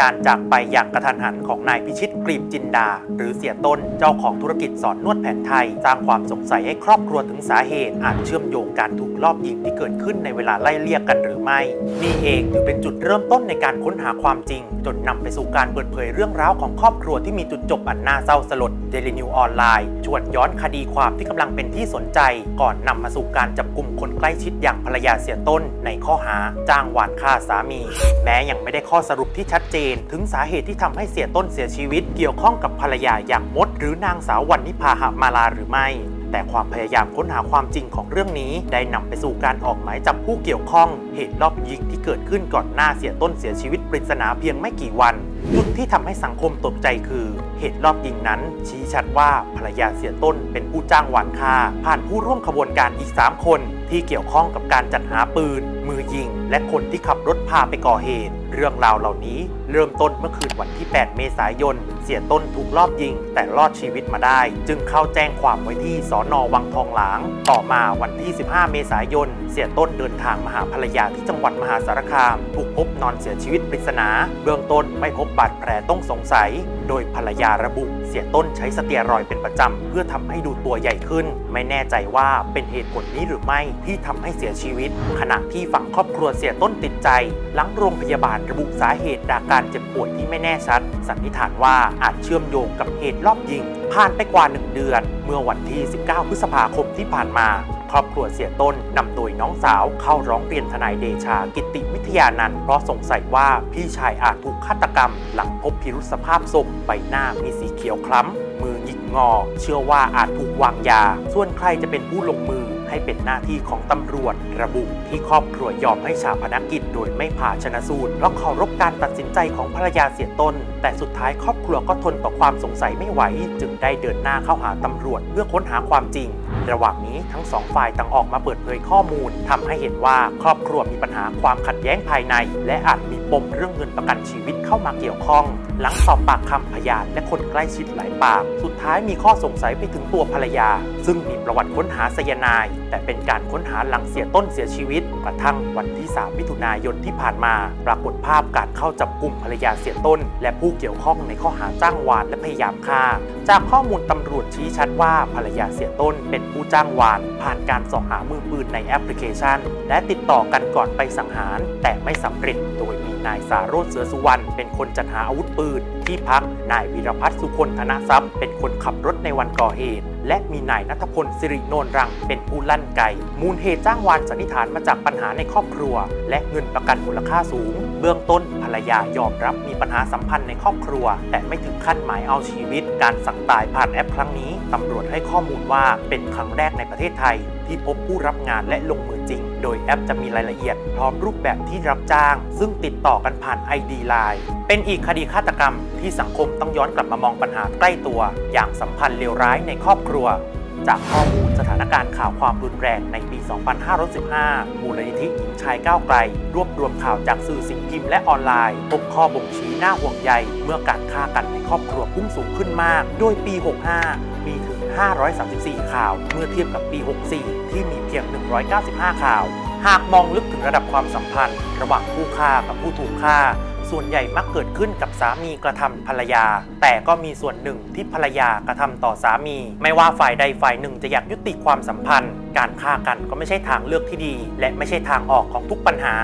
การจากไปอย่างกระทันหันของนายพิชิตกลีบจินดา หรือเสี่ยต้นเจ้าของธุรกิจสอนนวดแผนไทย สร้างความสงสัยให้ครอบครัวถึงสาเหตุ อาจเชื่อมโยงการถูกลอบยิงที่เกิดขึ้นในเวลาไล่เลี่ยกันหรือไม่ นี่เองถือเป็นจุดเริ่มต้นในการค้นหาความจริง จนนำไปสู่การเปิดเผยเรื่องราวของครอบครัวที่มีจุดจบอันน่าเศร้าสลดเดลินิวส์ออนไลน์ชวนย้อนคดีความที่กำลังเป็นที่สนใจ ก่อนนำมาสู่การจับกลุ่มคนใกล้ชิดอย่างภรรยาเสี่ยต้น ในข้อหา จ้างวานฆ่าสามี แม้ยังไม่ได้ข้อสรุปที่ชัดเจนถึงสาเหตุที่ทำให้เสียต้นเสียชีวิตเกี่ยวข้องกับภรรยาอย่างมด หรือนางสาววันนิพาหมาลาหรือไม่ แต่ความพยายามค้นหาความจริงของเรื่องนี้ ได้นำไปสู่การออกหมายจับผู้เกี่ยวข้อง เหตุรอบยิงที่เกิดขึ้นก่อนหน้าเสียต้นเสียชีวิตปริศนาเพียงไม่กี่วันจุดที่ทำให้สังคมตกใจคือ เหตุรอบยิงนั้น ชี้ชัดว่าภรรยาเสียต้นเป็นผู้จ้างหวานฆ่า ผ่านผู้ร่วมขบวนการอีก 3 คนที่เกี่ยวข้องกับการจัดหาปืน มือยิง และคนที่ขับรถพาไปก่อเหตุ เรื่องราวเหล่านี้เริ่มต้นเมื่อคืนวันที่ 8 เมษายน เสียต้นถูกลอบยิง แต่รอดชีวิตมาได้ จึงเข้าแจ้งความไว้ที่สอนอวังทองหลาง ต่อมาวันที่ 15 เมษายน เสียต้นเดินทางมาหาภรรยาที่จังหวัดมหาสารคาม ถูกพบนอนเสียชีวิตปริศนา เบื้องต้นไม่พบบาดแผลต้องสงสัย โดยภรรยาระบุ เสียต้นใช้สเตียรอยเป็นประจำเพื่อทำให้ดูตัวใหญ่ขึ้น ไม่แน่ใจว่าเป็นเหตุผลนี้หรือไม่ที่ทำให้เสียชีวิต ขณะที่ฝั่งครอบครัวเสียต้นติดใจ หลังโรงพยาบาลระบุสาเหตุจากการเจ็บป่วยที่ไม่แน่ชัด สันนิษฐานว่าอาจเชื่อมโยงกับเหตุรอบยิง ผ่านไปกว่า 1 เดือน เมื่อวันที่ 19 พฤษภาคมที่ผ่านมาครอบครัวเสียต้นนำโดยน้องสาวเข้าร้องเรียนทนายเดชากิติวิทยานันท์เพราะสงสัยว่าพี่ชายอาจถูกฆาตกรรม หลังพบพิรุษสภาพศพใบหน้ามีสีเขียวคล้ำ มือหงิกงอ เชื่อว่าอาจถูกวางยา ส่วนใครจะเป็นผู้ลงมือ ให้เป็นหน้าที่ของตำรวจ ระบุที่ครอบครัวยอมให้ชาพนักกิจโดยไม่ผ่าชนะสูตรเพราะเคารพการตัดสินใจของภรรยาเสียต้น แต่สุดท้ายครอบครัวก็ทนต่อความสงสัยไม่ไหว จึงได้เดินหน้าเข้าหาตำรวจ เพื่อค้นหาความจริง ระหว่างนี้ทั้งสองฝ่ายต่างออกมาเปิดเผยข้อมูลทำให้เห็นว่าครอบครัวมีปัญหาความขัดแย้งภายใน และอาจมี ปมเรื่องเงินประกันชีวิตเข้ามาเกี่ยวข้อง หลังสอบปากคำพยานและคนใกล้ชิดหลายปาก สุดท้ายมีข้อสงสัยไปถึงตัวภรรยา ซึ่งมีประวัติค้นหาไซยานด์แต่เป็นการค้นหาหลังเสียต้นเสียชีวิตกระทั่งวันที่ 3 มิถุนายนที่ผ่านมา ปรากฏภาพการเข้าจับกลุ่มภรรยาเสียต้น และผู้เกี่ยวข้องในข้อหาจ้างวานและพยายามฆ่า จากข้อมูลตำรวจชี้ชัดว่าภรรยาเสียต้นเป็นผู้จ้างวาน ผ่านการสอบหามือปืนในแอปพลิเคชัน และติดต่อกันก่อนไปสังหารแต่ไม่สำเร็จโดยมีนายสาโรจน์เสือสุวรรณเป็นคนจัดหาอาวุธ ปืนที่พักนายวีรพัฒน์สุคนธนทรัพย์ เป็นคนขับรถในวันก่อเหตุ และมีนายนัทพลสิริโนนรังเป็นผู้ลั่นไก มูลเหตุจ้างวานสันนิษฐานมาจากปัญหาในครอบครัว และเงินประกันมูลค่าสูง เบื้องต้นภรรยายอมรับมีปัญหาสัมพันธ์ในครอบครัว แต่ไม่ถึงขั้นหมายเอาชีวิต การสั่งตายผ่านแอปครั้งนี้ตำรวจให้ข้อมูลว่าเป็นครั้งแรกในประเทศไทย ที่พบผู้รับงานและลงมือจริง โดยแอปจะมีรายละเอียด พร้อมรูปแบบที่รับจ้าง ซึ่งติดต่อกันผ่าน ID Line เป็นอีกคดีฆาตกรรมที่สังคมต้องย้อนกลับมามองปัญหาใกล้ตัว อย่างสัมพันธ์เลวร้ายในครอบครัว จากข้อมูลสถานการณ์ข่าวความรุนแรงในปี 2515 มูลนิธิหญิงชายก้าวไกล รวบรวมข่าวจากสื่อสิ่งพิมพ์และออนไลน์ พบข้อบ่งชี้น่าห่วงใย เมื่อการฆ่ากันในครอบครัวพุ่งสูงขึ้นมาก โดยปี 65 มีถึง 534 ข่าว เมื่อเทียบกับปี 64 ที่มีเพียง 195 ข่าว หากมองลึกถึงระดับความสัมพันธ์ ระหว่างผู้ฆ่ากับผู้ถูกฆ่า ส่วนใหญ่มักเกิดขึ้นกับสามีกระทำภรรยา แต่ก็มีส่วนหนึ่งที่ภรรยากระทำต่อสามี ไม่ว่าฝ่ายใดฝ่ายหนึ่งจะอยากยุติความสัมพันธ์ การฆ่ากันก็ไม่ใช่ทางเลือกที่ดี และไม่ใช่ทางออกของทุกปัญหา